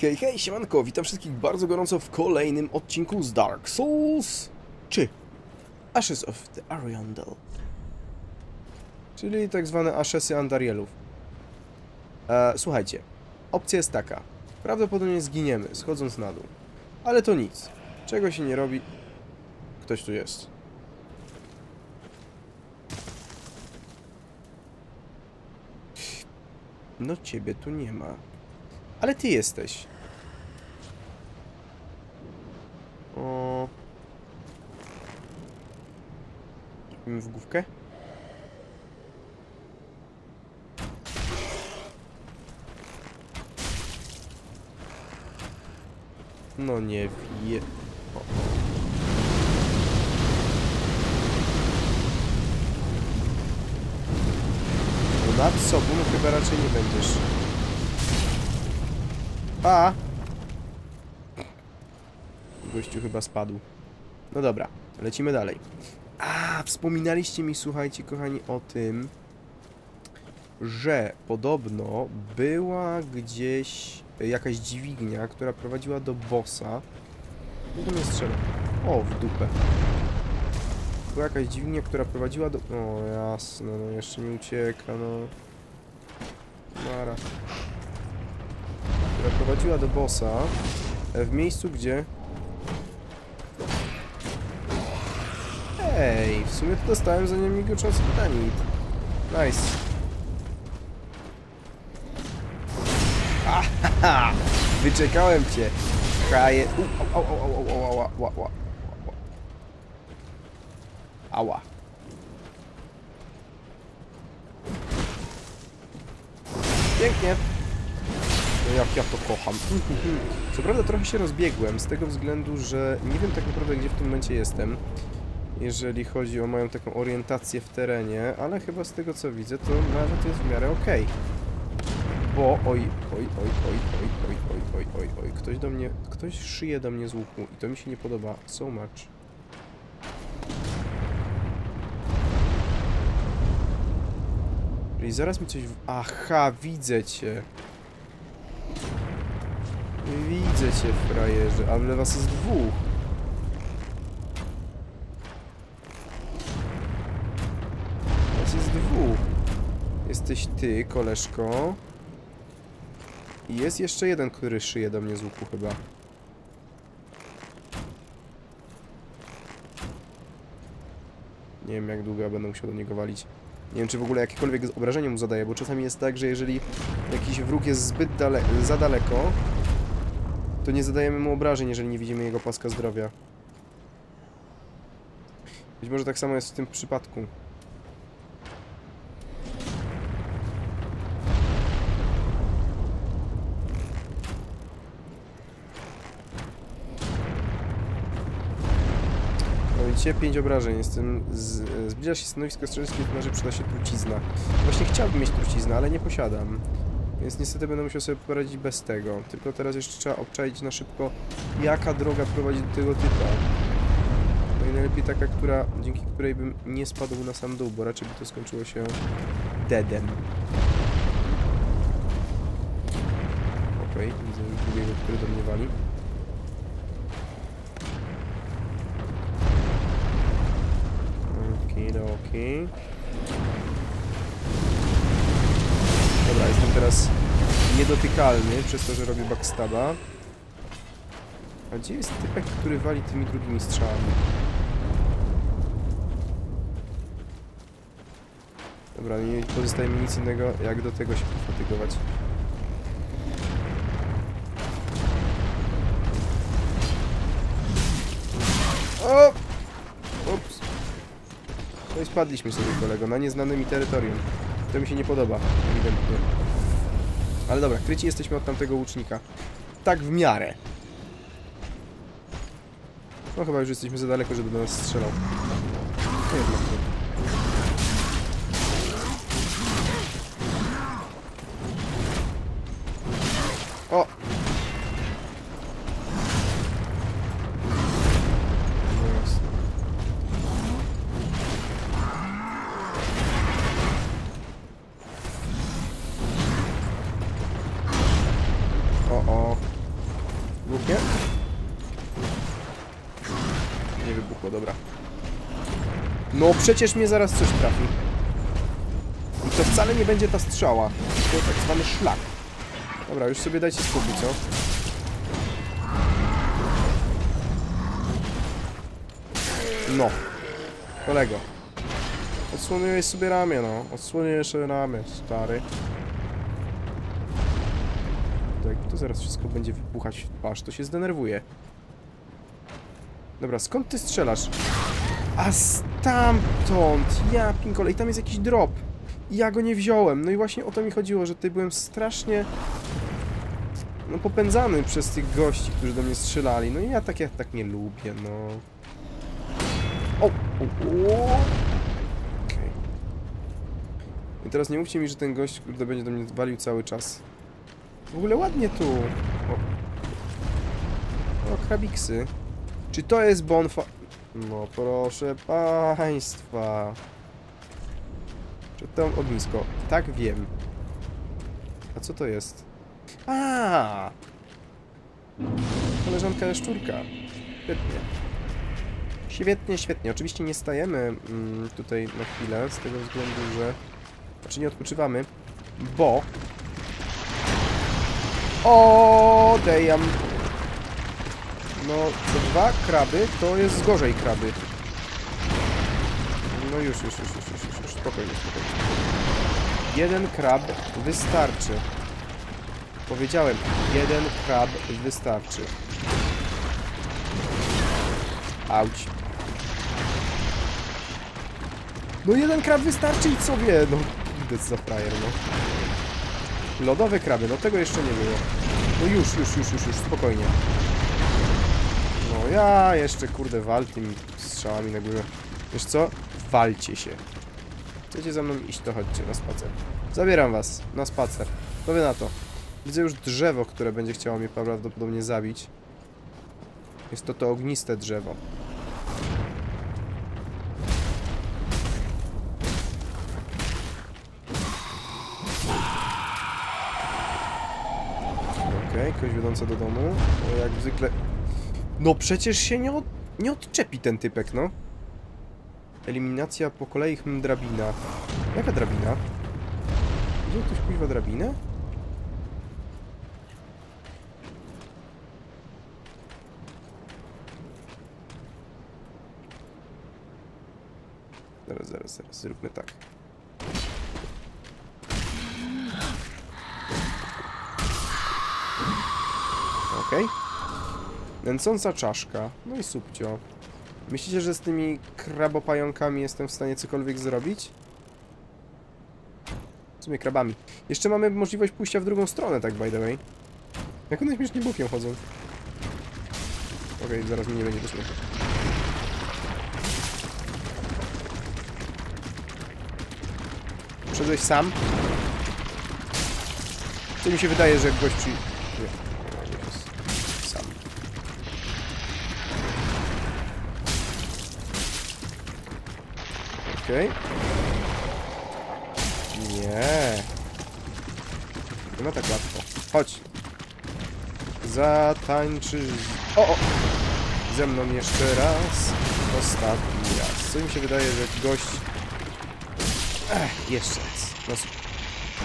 Hej, hej, siemanko, witam wszystkich bardzo gorąco w kolejnym odcinku z Dark Souls czy Ashes of the Ariandel. Czyli tak zwane Ashesy Andarielów. E, słuchajcie, opcja jest taka. Prawdopodobnie zginiemy, schodząc na dół. Ale to nic. Czego się nie robi... Ktoś tu jest. No ciebie tu nie ma. Ale ty jesteś. O. W główkę? No nie wie... O. Nad sobą chyba raczej nie będziesz. Pa! Gościu chyba spadł. No dobra, lecimy dalej. A, wspominaliście mi, słuchajcie, kochani, o tym, że podobno była gdzieś jakaś dźwignia, która prowadziła do bossa. No to nie strzela. O, w dupę. Była jakaś dźwignia, która prowadziła do... O, jasne, no jeszcze nie ucieka, no. Mara. Która prowadziła do bossa e, w miejscu, gdzie... Ej, w sumie to dostałem za nią migotzący titanit. Nice. Wyczekałem cię. Kraje... Ała. Pięknie. No jak ja to kocham. Co prawda trochę się rozbiegłem z tego względu, że nie wiem tak naprawdę gdzie w tym momencie jestem. Jeżeli chodzi o moją taką orientację w terenie, ale chyba z tego co widzę to nawet jest w miarę okej. Bo oj, oj, oj, oj, oj, oj, oj, oj, oj, oj, ktoś do mnie, ktoś szyje do mnie z łuku i to mi się nie podoba so much. Czyli zaraz mi coś... W... Aha, widzę cię. Widzę cię, frajerze, ale was jest dwóch. Was jest dwóch. Jesteś ty, koleżko. I jest jeszcze jeden, który szyje do mnie z łuku chyba. Nie wiem jak długo ja będę musiał do niego walić. Nie wiem, czy w ogóle jakiekolwiek obrażenie mu zadaje, bo czasami jest tak, że jeżeli jakiś wróg jest zbyt dale za daleko, to nie zadajemy mu obrażeń, jeżeli nie widzimy jego paska zdrowia. Być może tak samo jest w tym przypadku. Widzicie, 5 obrażeń. Jestem z, zbliża się stanowisko to znaczy przyda się trucizna. Właśnie chciałbym mieć truciznę, ale nie posiadam. Więc niestety będę musiał sobie poradzić bez tego. Tylko teraz jeszcze trzeba obczaić na szybko, jaka droga prowadzi do tego typa. No i najlepiej taka, która, dzięki której bym nie spadł na sam dół, bo raczej by to skończyło się deadem. Okej, okay, widzę drugiego, który do mnie wali. Okidoki. Dobra, jestem teraz niedotykalny przez to, że robię backstaba. A gdzie jest typek, który wali tymi drugimi strzałami? Dobra, nie pozostaje mi nic innego, jak do tego się pofatygować. O! Spadliśmy sobie, kolego, na nieznanym terytorium. To mi się nie podoba, ewidentnie. Ale dobra, kryci jesteśmy od tamtego łucznika. Tak w miarę. No chyba już jesteśmy za daleko, żeby do nas strzelał. Przecież mnie zaraz coś trafi. I to wcale nie będzie ta strzała, tylko tak zwany szlak. Dobra, już sobie dajcie spokój, co? No. Kolego. Odsłoniłeś sobie ramię, no. Odsłoniłeś sobie ramię, stary. To jak to zaraz wszystko będzie wybuchać w twarz, to się zdenerwuje. Dobra, skąd ty strzelasz? A stamtąd! Ja pinkole. I tam jest jakiś drop. I ja go nie wziąłem. No i właśnie o to mi chodziło, że tutaj byłem strasznie... No popędzany przez tych gości, którzy do mnie strzelali. No i ja tak, ja tak nie lubię, no. O! o, o. Okej. I teraz nie mówcie mi, że ten gość, kurde, będzie do mnie walił cały czas. W ogóle ładnie tu. O, o krabiksy. Czy to jest bonfa... No proszę państwa. Czy to ognisko? Tak wiem. A co to jest? A! Koleżanka jaszczurka. Świetnie. Świetnie, świetnie. Oczywiście nie stajemy mm, tutaj na chwilę, z tego względu, że... Znaczy nie odpoczywamy, bo... O. No, dwa kraby to jest gorzej kraby. No już, już, już, już, już, już, już. spokojnie, spokojnie. Jeden krab wystarczy. Powiedziałem, jeden krab wystarczy. Auć. No jeden krab wystarczy i sobie, no co za frajer, no. Lodowe kraby, no tego jeszcze nie było. No już, już, już, już, już, spokojnie. Ja jeszcze kurde wal tymi strzałami na górze. Wiesz co? Walcie się. Chcecie ze mną iść, to chodźcie na spacer. Zabieram was na spacer. To wy na to. Widzę już drzewo, które będzie chciało mnie prawdopodobnie zabić. Jest to to ogniste drzewo. Okej, okay, wiodąca do domu. O, jak zwykle... No przecież się nie, od... nie odczepi ten typek, no. Eliminacja po kolei hmm, drabina. Jaka drabina? Widział ktoś kuźwa drabinę? Zaraz, zaraz, zaraz, zróbmy tak. Okej. Okay. Nęcąca czaszka. No i subcio. Myślicie, że z tymi krabopająkami jestem w stanie cokolwiek zrobić? W sumie krabami. Jeszcze mamy możliwość pójścia w drugą stronę, tak by the way. Jak one śmiesznie bokiem chodzą. Okej, okay, zaraz mi nie będzie do śmiechu. Wszedłeś sam? To mi się wydaje, że gość przy... Okej. Okay. Nie. Nie ma tak łatwo. Chodź. Zatańczysz... O, o! Ze mną jeszcze raz. Ostatni raz. Co mi się wydaje, że gość... Ech, jeszcze raz. No,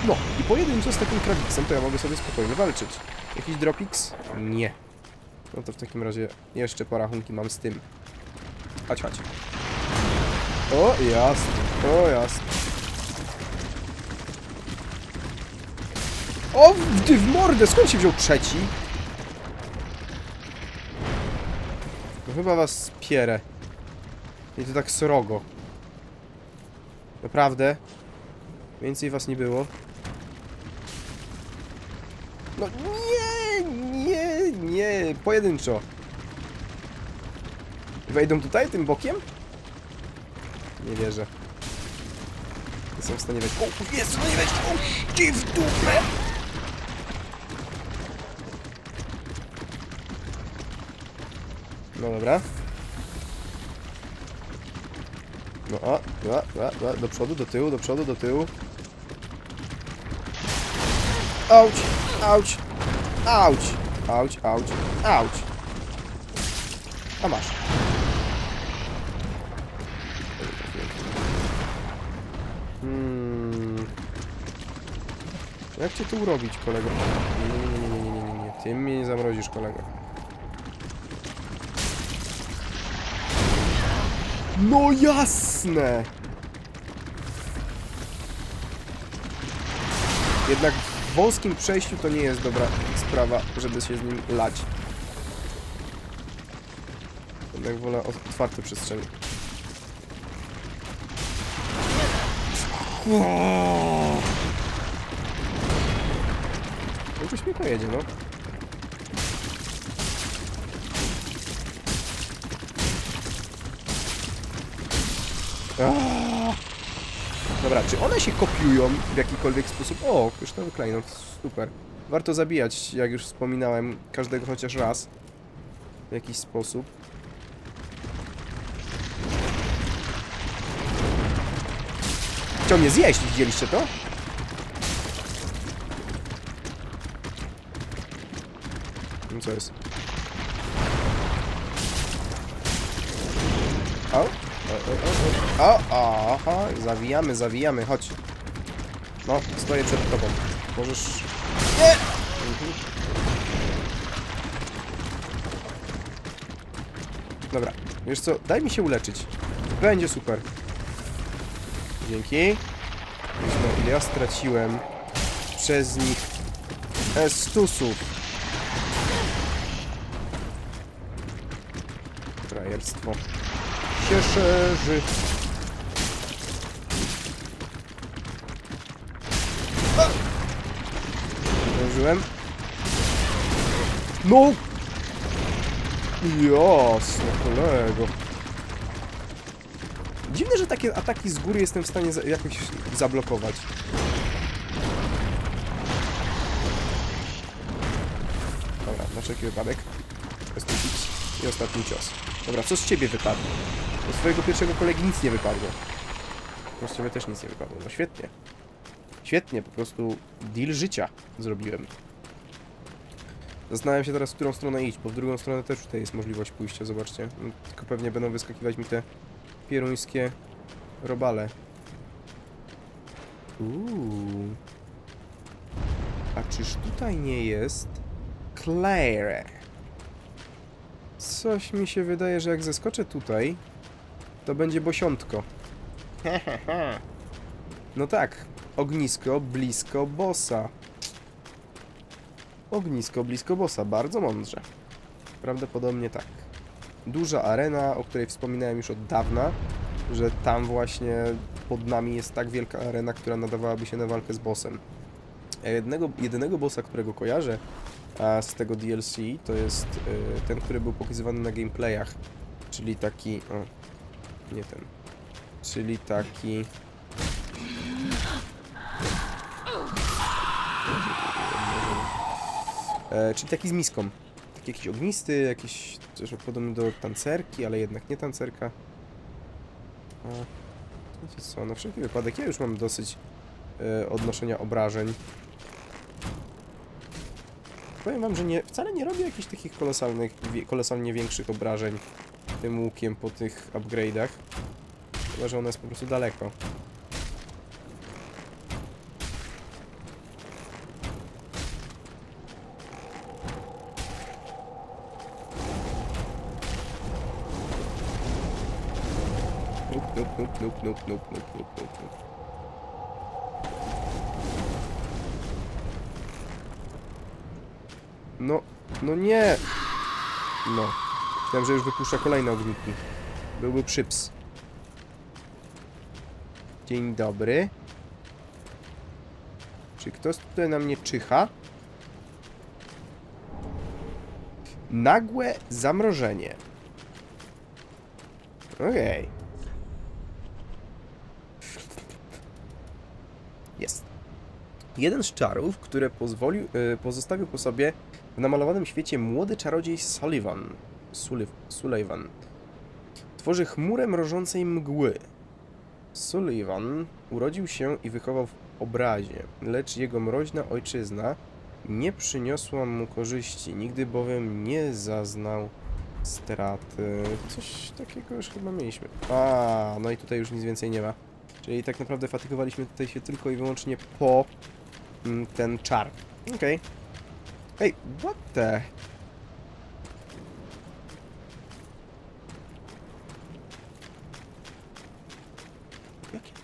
no i pojedynczo z takim krabiksem to ja mogę sobie spokojnie walczyć. Jakiś dropix? Nie. No to w takim razie jeszcze porachunki mam z tym. Chodź, chodź. O, jasne. O, jasne. O, ty w mordę! Skąd się wziął trzeci? Chyba was pierę. I to tak srogo. Naprawdę? Więcej was nie było? No nie, nie, nie, pojedynczo. Wejdą tutaj tym bokiem? Nie wierzę. Nie są w stanie wejść. O, jest, no nie wejść! O, ci w dupę! No dobra. No, a, a, a, a, do przodu, do tyłu, do przodu, do tyłu. Auć! Auć! Auć! auć, auć, auć. A masz. Jak cię tu urobić, kolego? Nie, nie, nie, nie, nie, nie, nie. Ty mnie nie zamrozisz, kolego. No jasne! Jednak w wąskim przejściu to nie jest dobra sprawa, żeby się z nim lać. Jednak wolę otwarte przestrzenie. Jakoś mnie pojedzie, no. Aaaa! Dobra, czy one się kopiują w jakikolwiek sposób? O, kryształowy klejnot, super. Warto zabijać, jak już wspominałem, każdego chociaż raz. W jakiś sposób. Chciał mnie zjeść, widzieliście to? Co jest? O, o, o, o, o, aha, zawijamy, zawijamy, chodź. No, stoję przed tobą. Możesz... Nie! Mhm. Dobra, wiesz co, daj mi się uleczyć. Będzie super. Dzięki. No, ile ja straciłem przez nich estusów. Frajerstwo się szerzy. Zdążyłem. No! Jasne, kolego. Dziwne, że takie ataki z góry jestem w stanie jakoś zablokować. Dobra, na wszelki wypadek. Estetics i ostatni cios. Dobra, co z ciebie wypadło? Do swojego pierwszego kolegi nic nie wypadło. No z ciebie też nic nie wypadło. No świetnie. Świetnie, po prostu deal życia zrobiłem. Zastanawiam się teraz, w którą stronę iść, bo w drugą stronę też tutaj jest możliwość pójścia, zobaczcie. No, Tylko pewnie będą wyskakiwać mi te pieruńskie robale. Uuu. A czyż tutaj nie jest Claire? Coś mi się wydaje, że jak zeskoczę tutaj, to będzie bosiątko. No tak, ognisko blisko bossa. Ognisko blisko bossa, bardzo mądrze. Prawdopodobnie tak. Duża arena, o której wspominałem już od dawna, że tam właśnie pod nami jest tak wielka arena, która nadawałaby się na walkę z bossem. A jednego, jedynego bossa, którego kojarzę z tego DLC, to jest y, ten, który był pokazywany na gameplayach, czyli taki... O, nie ten. Czyli taki... E, czyli taki z miską. Taki jakiś ognisty, jakiś coś podobny do tancerki, ale jednak nie tancerka. A, wiecie co, na wszelki wypadek ja już mam dosyć e, odnoszenia obrażeń. Powiem wam, że nie, wcale nie robię jakichś takich kolosalnych, kolosalnie większych obrażeń tym łukiem po tych upgrade'ach. Chyba, że ona jest po prostu daleko. Myślałem, że już wypuszcza kolejne ogniki. Byłby przyps. Dzień dobry. Czy ktoś tutaj na mnie czyha? Nagłe zamrożenie. Okej. Jest. Jeden z czarów, które pozwolił, y, pozostawił po sobie w namalowanym świecie młody czarodziej Sullivan. Sulliv Sullivan. Tworzy chmurę mrożącej mgły. Sullivan urodził się i wychował w obrazie, lecz jego mroźna ojczyzna nie przyniosła mu korzyści, nigdy bowiem nie zaznał straty. Coś takiego już chyba mieliśmy. A, no i tutaj już nic więcej nie ma. Czyli tak naprawdę fatygowaliśmy tutaj się tylko i wyłącznie po mm, ten czar. Okej. Ej, what the...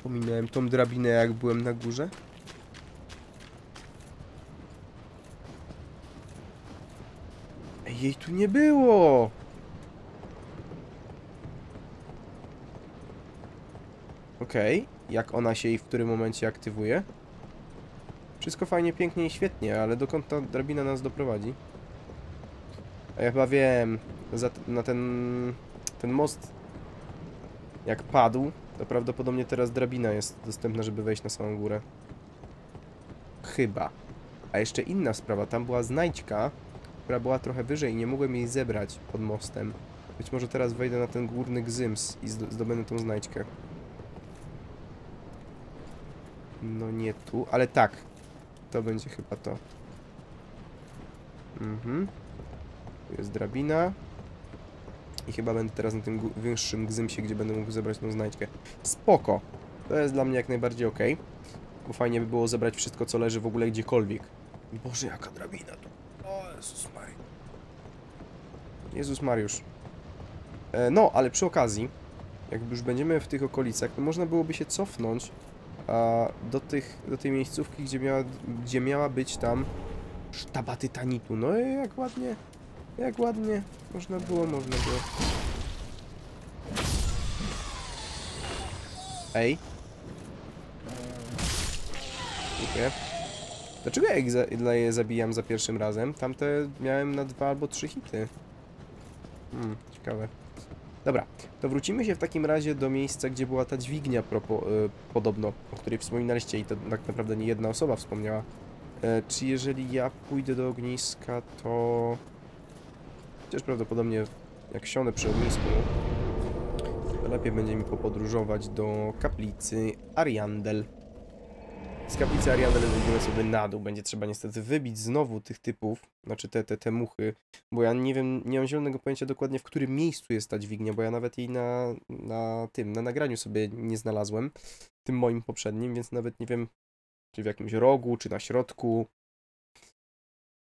pominąłem tą drabinę, jak byłem na górze? Ej, jej tu nie było! Okej, jak ona się i w którym momencie aktywuje? Wszystko fajnie, pięknie i świetnie, ale dokąd ta drabina nas doprowadzi? A ja chyba wiem, na ten, ten most jak padł, to prawdopodobnie teraz drabina jest dostępna, żeby wejść na samą górę. Chyba. A jeszcze inna sprawa, tam była znajdźka, która była trochę wyżej i nie mogłem jej zebrać pod mostem. Być może teraz wejdę na ten górny gzyms i zdo- zdobędę tą znajdźkę. No nie tu, ale tak. To będzie chyba to. Mhm. Tu jest drabina. I chyba będę teraz na tym wyższym gzymsie, gdzie będę mógł zebrać tą znajdźkę. Spoko. To jest dla mnie jak najbardziej ok. Bo fajnie by było zebrać wszystko, co leży w ogóle gdziekolwiek. Boże, jaka drabina tu. O, Jezus. Jezus Mariusz. E, no, ale przy okazji, jak już będziemy w tych okolicach, to można byłoby się cofnąć a, do, tych, do tej miejscówki, gdzie miała, gdzie miała być tam sztaba tytanitu. No i jak ładnie, jak ładnie można było, można było. Ej. Dziękuję. Dlaczego ja ich za, dla je zabijam za pierwszym razem? Tamte miałem na dwa albo trzy hity. Hmm, ciekawe. Dobra, to wrócimy się w takim razie do miejsca, gdzie była ta dźwignia y, podobno, o której wspominaliście i to tak naprawdę nie jedna osoba wspomniała. E, czy jeżeli ja pójdę do ogniska, to... Chociaż prawdopodobnie jak siądę przy ognisku, lepiej będzie mi popodróżować do kaplicy Ariandel. Z kaplicy Ariandel wyjdziemy sobie na dół. Będzie trzeba niestety wybić znowu tych typów, znaczy te, te, te muchy, bo ja nie wiem, nie mam zielonego pojęcia dokładnie w którym miejscu jest ta dźwignia, bo ja nawet jej na, na tym, na nagraniu sobie nie znalazłem, tym moim poprzednim, więc nawet nie wiem, czy w jakimś rogu, czy na środku.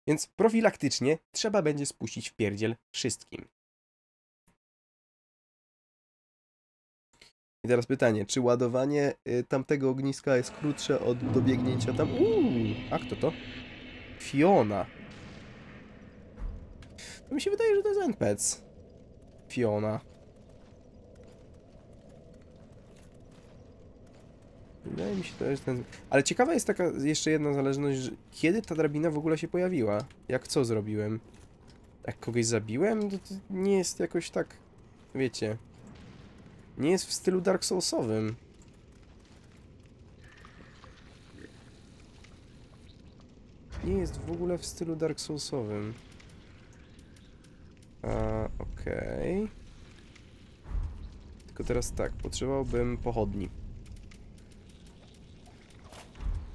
Więc profilaktycznie trzeba będzie spuścić w pierdziel wszystkim. I teraz pytanie, czy ładowanie y, tamtego ogniska jest krótsze od dobiegnięcia tam? Uuu, a kto to? Fiona. To mi się wydaje, że to jest NPC. Fiona. Wydaje mi się, to jest ten... Ale ciekawa jest taka jeszcze jedna zależność, że kiedy ta drabina w ogóle się pojawiła? Jak co zrobiłem? Jak kogoś zabiłem? To, to nie jest jakoś tak... Wiecie... Nie jest w stylu Dark Soulsowym. Nie jest w ogóle w stylu Dark Soulsowym. A, okej. Tylko teraz tak, potrzebowałbym pochodni.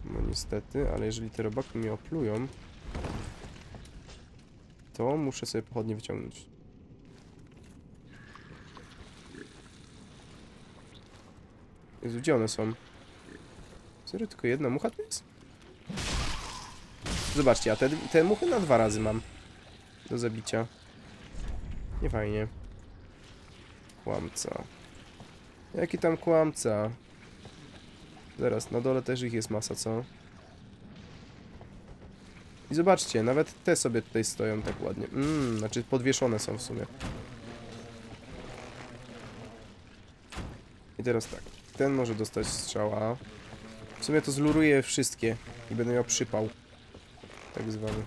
No niestety, ale jeżeli te robaki mnie oplują, to muszę sobie pochodnie wyciągnąć. Jezu, gdzie one są? Serio, tylko jedna mucha tu jest? Zobaczcie, a te, te muchy na dwa razy mam do zabicia. Nie fajnie. Kłamca. Jaki tam kłamca? Zaraz, na dole też ich jest masa, co? I zobaczcie, nawet te sobie tutaj stoją tak ładnie. Mmm, znaczy podwieszone są w sumie. I teraz tak. Ten może dostać strzała. W sumie to zluruję wszystkie i będę miał przypał. Tak zwany.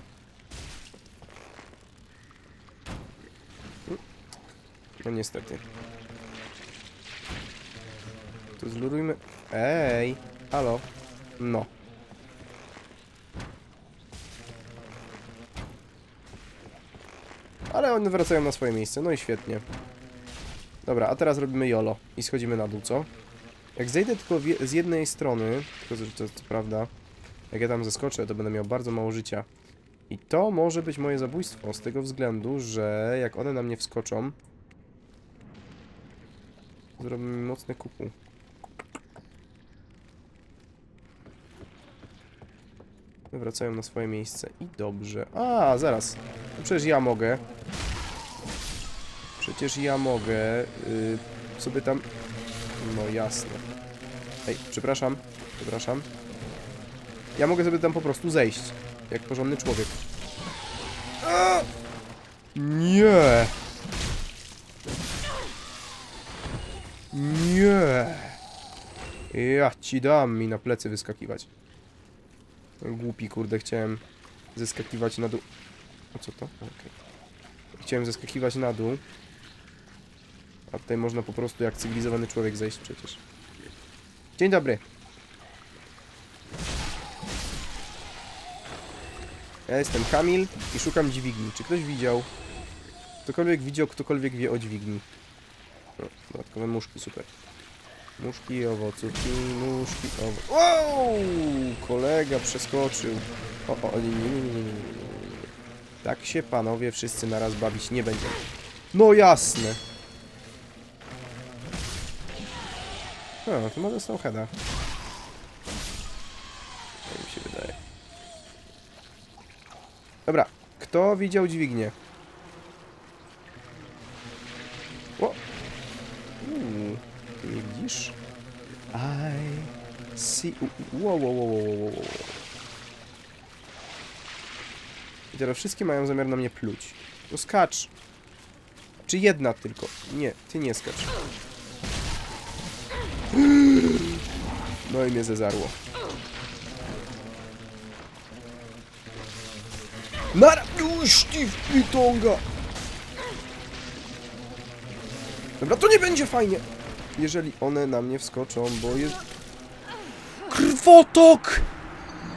No niestety. To zlurujmy... Ej! Halo? No. Ale one wracają na swoje miejsce, no i świetnie. Dobra, a teraz robimy jolo i schodzimy na dół, co? Jak zejdę tylko z jednej strony, tylko że to, prawda, jak ja tam zeskoczę, to będę miał bardzo mało życia. I to może być moje zabójstwo z tego względu, że jak one na mnie wskoczą, zrobią mi mocne kuku. Wracają na swoje miejsce. I dobrze. A, zaraz. No przecież ja mogę. Przecież ja mogę y, sobie tam... No jasne. Ej, przepraszam. Przepraszam. Ja mogę sobie tam po prostu zejść. Jak porządny człowiek. A! Nie! Nie! Ja ci dam mi na plecy wyskakiwać. Głupi, kurde, chciałem zeskakiwać na dół. O co to? Okej. Chciałem zeskakiwać na dół. A tutaj można po prostu jak cywilizowany człowiek zejść przecież. Dzień dobry. Ja jestem Kamil i szukam dźwigni. Czy ktoś widział? Ktokolwiek widział, ktokolwiek wie o dźwigni. O, dodatkowe muszki, super. Muszki, owocówki, muszki, owocówki. Wow! Kolega przeskoczył. O, o, nie, nie, nie, nie, nie. Tak się panowie wszyscy naraz bawić nie będzie. No jasne. No, chyba dostał heada. Tak mi się wydaje. Dobra, kto widział dźwignię? Widzisz? I see... Wow, wow, wow, wow, wow. I teraz wszystkie mają zamiar na mnie pluć. No skacz! Czy jedna tylko? Nie, ty nie skacz. No i mnie zezarło. Nara... Już ty w pitonga! Dobra, to nie będzie fajnie! Jeżeli one na mnie wskoczą, bo jest... Krwotok!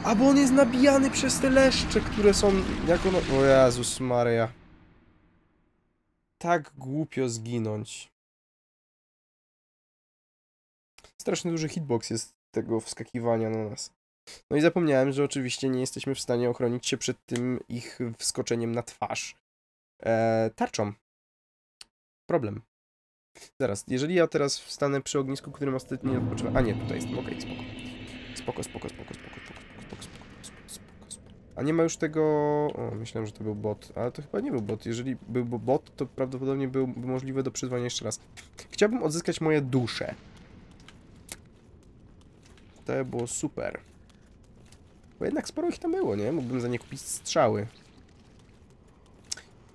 A bo on jest nabijany przez te leszcze, które są... Jak ono... O Jezus Maria. Tak głupio zginąć. Strasznie duży hitbox jest tego wskakiwania na nas. No i zapomniałem, że oczywiście nie jesteśmy w stanie ochronić się przed tym ich wskoczeniem na twarz. Eee, tarczą. Problem. Zaraz, jeżeli ja teraz wstanę przy ognisku, którym ostatnio odpoczywam... A nie, tutaj jestem, okej, spoko. Spoko, spoko, spoko, spoko, spoko, spoko, spoko, spoko, spoko, spoko. A nie ma już tego... O, myślałem, że to był bot, ale to chyba nie był bot. Jeżeli był bot, to prawdopodobnie był możliwe do przyzwania jeszcze raz. Chciałbym odzyskać moje dusze. To było super. Bo jednak sporo ich tam było, nie? Mógłbym za nie kupić strzały.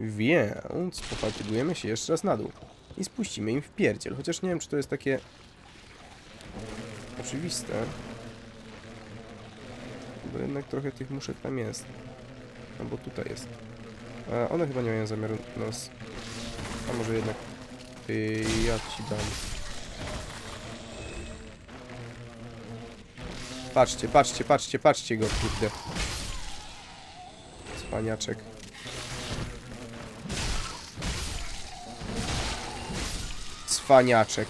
Więc pofatygujemy się jeszcze raz na dół. I spuścimy im w pierdziel. Chociaż nie wiem, czy to jest takie... Oczywiste. Bo jednak trochę tych muszek tam jest. Albo tutaj jest. A one chyba nie mają zamiaru nas... A może jednak... Yy, ja ci dam. Patrzcie, patrzcie, patrzcie, patrzcie go, kurde. Spaniaczek. Cwaniaczek.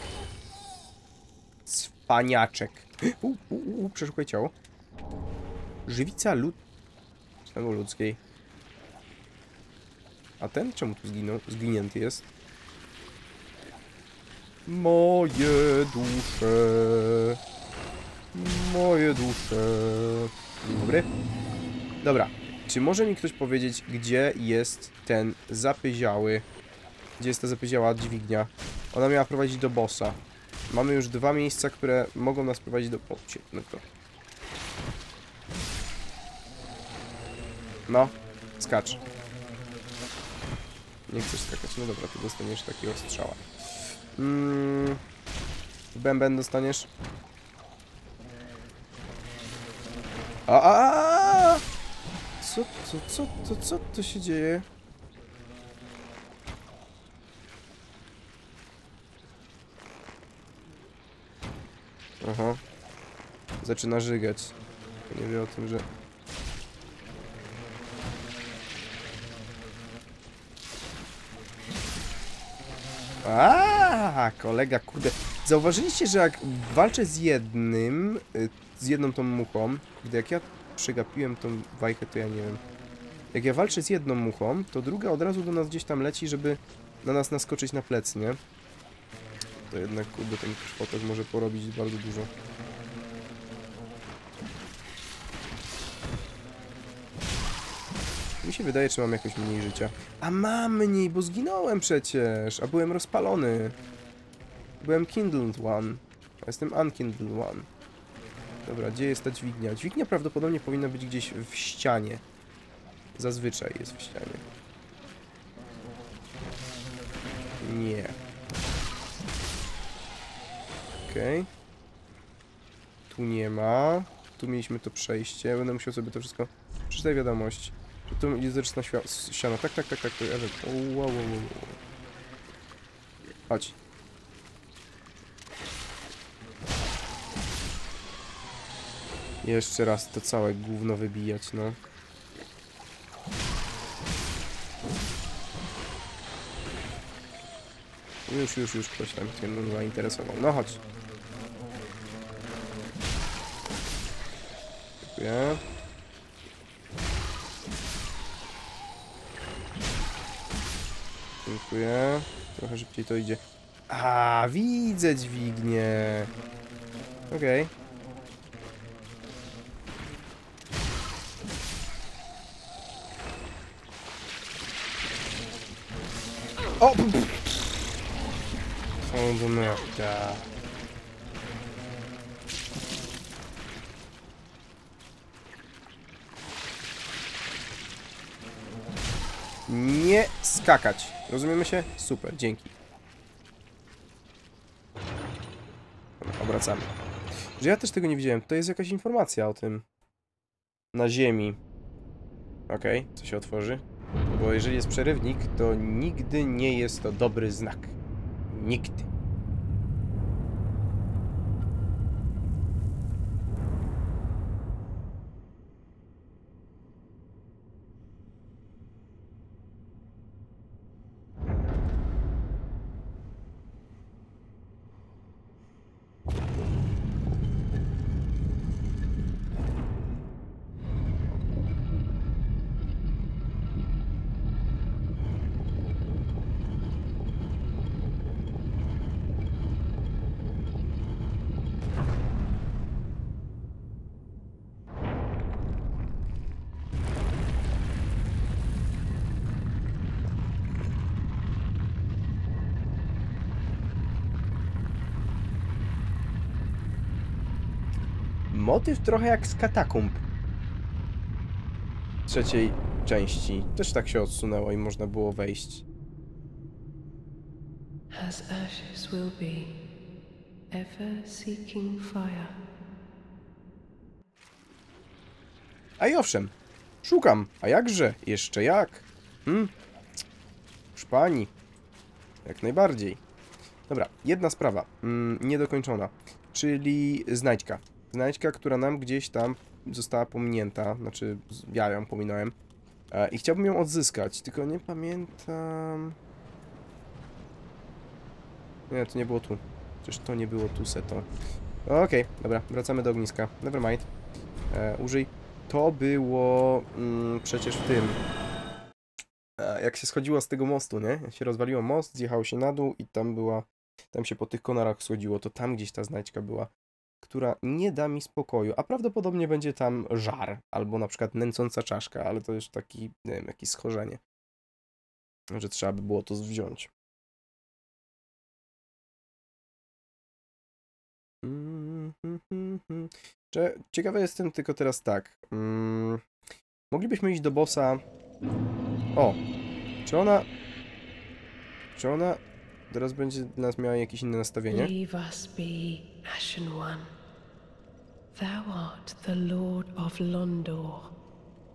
Cwaniaczek. U, u, u, przeszukaj ciało. Żywica lud... Znowu ludzkiej. A ten czemu tu zginął? Zginięty jest. Moje dusze. Moje dusze. Dobry. Dobra. Czy może mi ktoś powiedzieć, gdzie jest ten zapyziały... Gdzie jest ta zapyziała dźwignia? Ona miała prowadzić do bossa. Mamy już dwa miejsca, które mogą nas prowadzić do... O, no skacz. Nie chcesz skakać. No dobra, ty dostaniesz takiego strzała. Mm, bęben dostaniesz. A, a, a! Co, co, co, co, co to się dzieje? Aha. Zaczyna żygać. Nie wie o tym, że... A, kolega, kurde. Zauważyliście, że jak walczę z jednym, y, z jedną tą muchą, kurde, jak ja przegapiłem tą wajchę, to ja nie wiem. jak ja walczę z jedną muchą, to druga od razu do nas gdzieś tam leci, żeby na nas naskoczyć na plecy, nie? To jednak, kurde, ten krwotok może porobić bardzo dużo. Mi się wydaje, że mam jakoś mniej życia. A mam mniej, bo zginąłem przecież, a byłem rozpalony. Byłem Kindled One. A jestem Unkindled One. Dobra, gdzie jest ta dźwignia? Dźwignia prawdopodobnie powinna być gdzieś w ścianie. Zazwyczaj jest w ścianie. Nie. Okej. Tu nie ma. Tu mieliśmy to przejście. Będę musiał sobie to wszystko... Przeczytaj wiadomość. Tu jest świ- ściana. Tak, tak, tak, tak. To. O, wow, wow, wow. Chodź. Jeszcze raz to całe gówno wybijać, no. Już, już, już ktoś tam się zainteresował. No chodź. Dziękuję. Dziękuję. Trochę szybciej to idzie. A, widzę dźwignię. Okej. O! p- p- Są do merda. Nie skakać. Rozumiemy się? Super, dzięki. Obracamy. Że ja też tego nie widziałem. To jest jakaś informacja o tym. Na ziemi. Okej, co się otworzy? Bo jeżeli jest przerywnik, to nigdy nie jest to dobry znak. Nigdy. Motyw trochę jak z katakumb. Trzeciej części. Też tak się odsunęło i można było wejść. As ashes will be, ever seeking fire. A i owszem, szukam. A jakże? Jeszcze jak? Hmm? Już pani. Jak najbardziej. Dobra, jedna sprawa. Mm, niedokończona. Czyli znajdźka. Znajdźka, która nam gdzieś tam została pominięta. Znaczy, ja ją pominąłem. E, I chciałbym ją odzyskać, tylko nie pamiętam... Nie, to nie było tu. Przecież to nie było tu, seto. Okej, dobra, wracamy do ogniska. Nevermind. E, użyj. To było mm, przecież w tym. E, jak się schodziło z tego mostu, nie? Jak się rozwaliło most, zjechało się na dół i tam była. Tam się po tych konarach schodziło, to tam gdzieś ta znajdźka była, która nie da mi spokoju. A prawdopodobnie będzie tam żar, albo na przykład nęcąca czaszka, ale to już taki, nie wiem, jakieś schorzenie. Że trzeba by było to wziąć. Ciekawy jestem tylko teraz tak. Mm, moglibyśmy iść do bossa. O! Czy ona. Czy ona teraz będzie dla nas miała jakieś inne nastawienie? Leave us be, Ashen One. Thou art the Lord of Londor,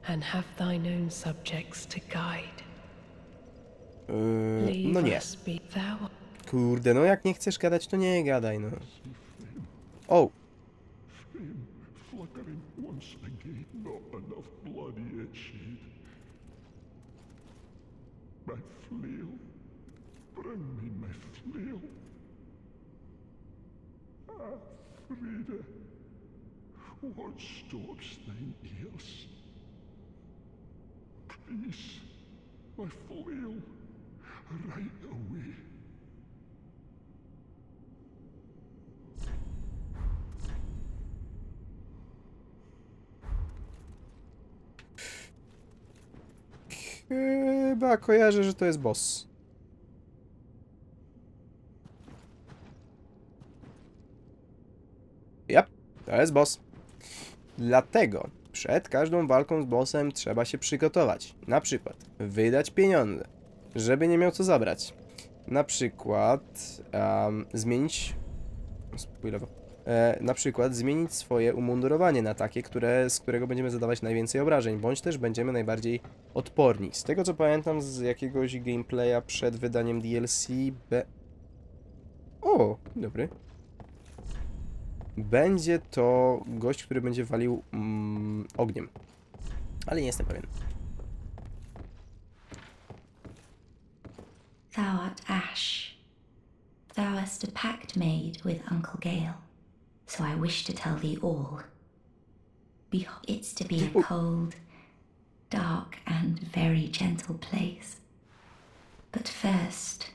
and have thine own subjects to guide. Yy, Leave no nie. us be. Thou Kurde, no jak nie chcesz gadać, to nie gadaj, no. O! My bring me my flail. Ah, Frida, what stops thine ears? Please, my flail, right away. Chyba kojarzę, że to jest boss. To jest boss. Dlatego przed każdą walką z bossem trzeba się przygotować. Na przykład wydać pieniądze, żeby nie miał co zabrać. Na przykład em, zmienić. Spoilewo. E, na przykład zmienić swoje umundurowanie na takie, które, z którego będziemy zadawać najwięcej obrażeń, bądź też będziemy najbardziej odporni. Z tego co pamiętam z jakiegoś gameplaya przed wydaniem DLC B... O, dobry. Będzie to gość, który będzie walił mm, ogniem. Ale nie jestem pewien. Thou art Ash. Thou hast a pact made with Uncle Gale, so I wish to tell thee all. Behold, it's to be a cold, dark, and very gentle place. But first,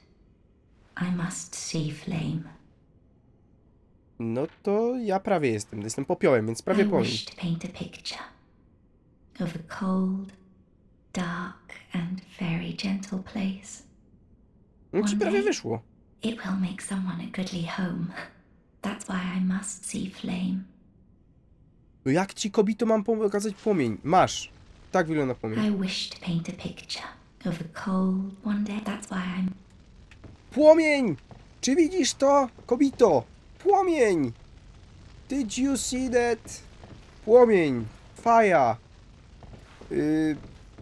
I must see Flame. No to ja prawie jestem. Jestem popiołem, więc prawie of a cold, dark, and very gentle place. No ci prawie wyszło. It will make someone a goodly home. That's why I must see Flame. No jak ci kobito mam pokazać płomień? Masz. Tak wygląda płomień. I wish to paint a picture of a cold one day. That's why I'm. Płomień! Czy widzisz to? Kobito! Płomień! Did you see that? Płomień! Faja! Yy,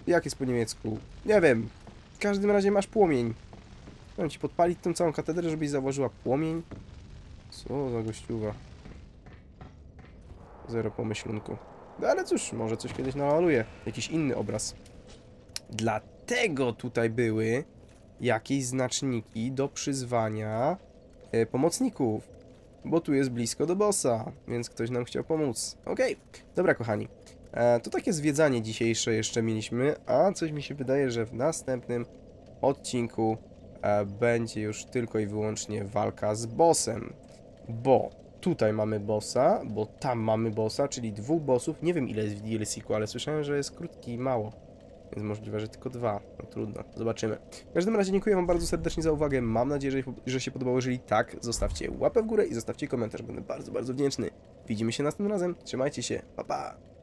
jak jest po niemiecku? Nie wiem. W każdym razie masz płomień. Mam ci podpalić tą całą katedrę, żebyś zauważyła płomień? Co za gościuwa. Zero pomyślunku. No ale cóż, może coś kiedyś namaluję. Jakiś inny obraz. Dlatego tutaj były jakieś znaczniki do przyzwania e, pomocników. Bo tu jest blisko do bossa, więc ktoś nam chciał pomóc. Okej, dobra kochani. E, to takie zwiedzanie dzisiejsze jeszcze mieliśmy, a coś mi się wydaje, że w następnym odcinku e, będzie już tylko i wyłącznie walka z bossem. Bo tutaj mamy bossa, bo tam mamy bossa, czyli dwóch bossów. Nie wiem ile jest w DLC-ku, ale słyszałem, że jest krótki i mało. Więc możliwe, że tylko dwa. No trudno, zobaczymy. W każdym razie dziękuję Wam bardzo serdecznie za uwagę. Mam nadzieję, że, się podobało. Jeżeli tak, zostawcie łapę w górę i zostawcie komentarz. Będę bardzo, bardzo wdzięczny. Widzimy się następnym razem. Trzymajcie się. Pa, pa.